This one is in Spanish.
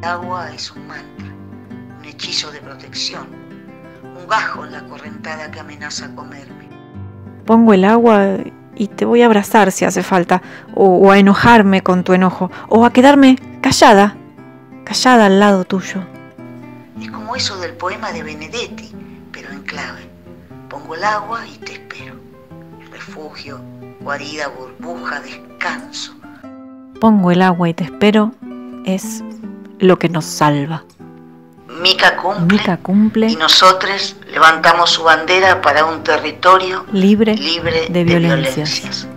El agua es un mantra, un hechizo de protección, un gajo en la correntada que amenaza comerme. Pongo el agua y te voy a abrazar si hace falta, o, o a enojarme con tu enojo, o a quedarme callada, callada al lado tuyo. Es como eso del poema de Benedetti, pero en clave. Pongo el agua y te espero. Refugio, guarida, burbuja, descanso. Pongo el agua y te espero es lo que nos salva. Mica cumple, Mica cumple y nosotros levantamos su bandera para un territorio libre, libre de de violencias. violencias.